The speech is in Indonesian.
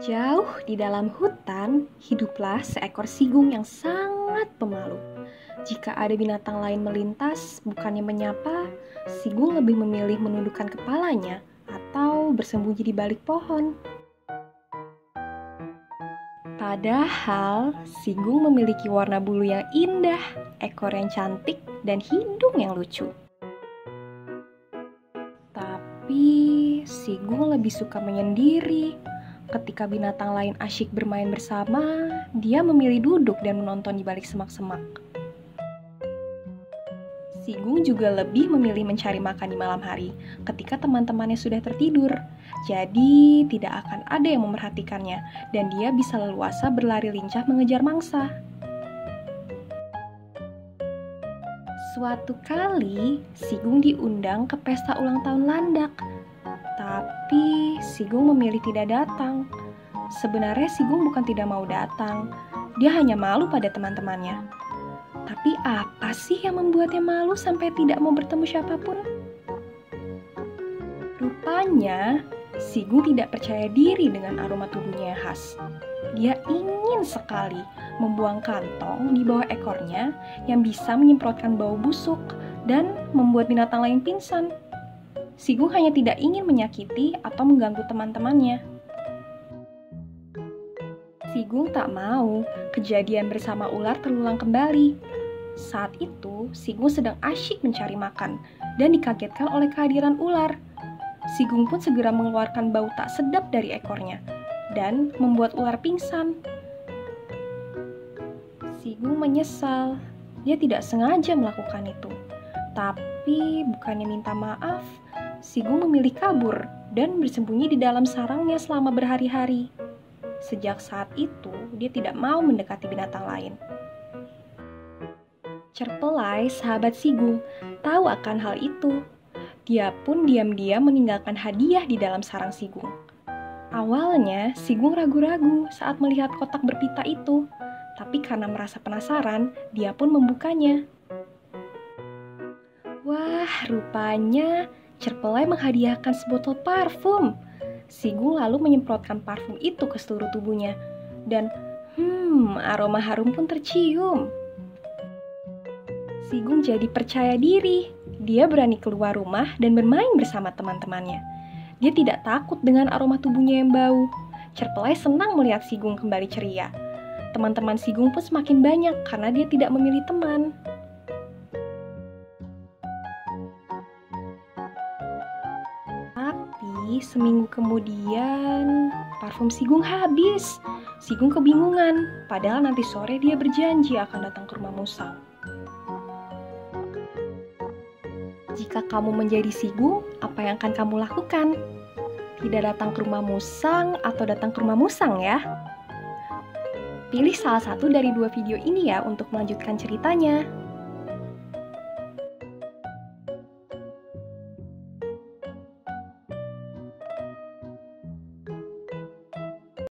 Jauh di dalam hutan, hiduplah seekor sigung yang sangat pemalu. Jika ada binatang lain melintas, bukannya menyapa, sigung lebih memilih menundukkan kepalanya atau bersembunyi di balik pohon. Padahal, sigung memiliki warna bulu yang indah, ekor yang cantik, dan hidung yang lucu. Tapi, sigung lebih suka menyendiri Ketika binatang lain asyik bermain bersama, dia memilih duduk dan menonton di balik semak-semak. Sigung juga lebih memilih mencari makan di malam hari ketika teman-temannya sudah tertidur. Jadi, tidak akan ada yang memerhatikannya dan dia bisa leluasa berlari lincah mengejar mangsa. Suatu kali, Sigung diundang ke pesta ulang tahun landak tapi Sigung memilih tidak datang. Sebenarnya Sigung bukan tidak mau datang, dia hanya malu pada teman-temannya. Tapi apa sih yang membuatnya malu sampai tidak mau bertemu siapa pun? Rupanya, Sigung tidak percaya diri dengan aroma tubuhnya yang khas. Dia ingin sekali membuang kantong di bawah ekornya yang bisa menyemprotkan bau busuk dan membuat binatang lain pingsan. Sigung hanya tidak ingin menyakiti atau mengganggu teman-temannya. Sigung tak mau kejadian bersama ular terulang kembali. Saat itu, Sigung sedang asyik mencari makan dan dikagetkan oleh kehadiran ular. Sigung pun segera mengeluarkan bau tak sedap dari ekornya dan membuat ular pingsan. Sigung menyesal. Dia tidak sengaja melakukan itu. Tapi bukannya minta maaf, Sigung memilih kabur dan bersembunyi di dalam sarangnya selama berhari-hari. Sejak saat itu, dia tidak mau mendekati binatang lain. Cerpelai, sahabat Sigung, tahu akan hal itu. Dia pun diam-diam meninggalkan hadiah di dalam sarang Sigung. Awalnya, Sigung ragu-ragu saat melihat kotak berpita itu, tapi karena merasa penasaran, dia pun membukanya. Wah, rupanya Cerpelai menghadiahkan sebotol parfum. Sigung lalu menyemprotkan parfum itu ke seluruh tubuhnya. Dan, hmm, aroma harum pun tercium. Sigung jadi percaya diri. Dia berani keluar rumah dan bermain bersama teman-temannya. Dia tidak takut dengan aroma tubuhnya yang bau. Cerpelai senang melihat Sigung kembali ceria. Teman-teman Sigung pun semakin banyak karena dia tidak memilih teman. Seminggu kemudian parfum Sigung habis. Sigung kebingungan, padahal nanti sore dia berjanji akan datang ke rumah Musang. Jika kamu menjadi Sigung, apa yang akan kamu lakukan? Tidak datang ke rumah Musang atau datang ke rumah Musang ya? Pilih salah satu dari dua video ini ya untuk melanjutkan ceritanya.